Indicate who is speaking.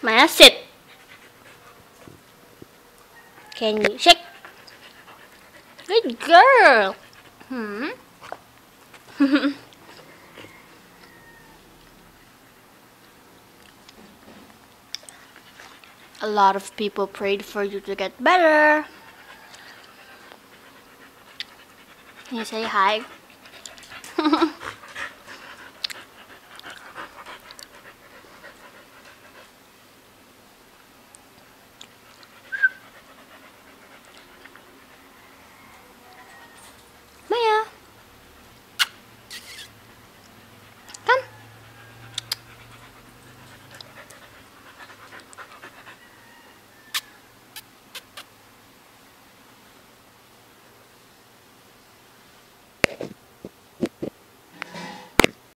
Speaker 1: Maya, sit. Can you shake? Good girl. Hmm. A lot of people prayed for you to get better. Can you say hi?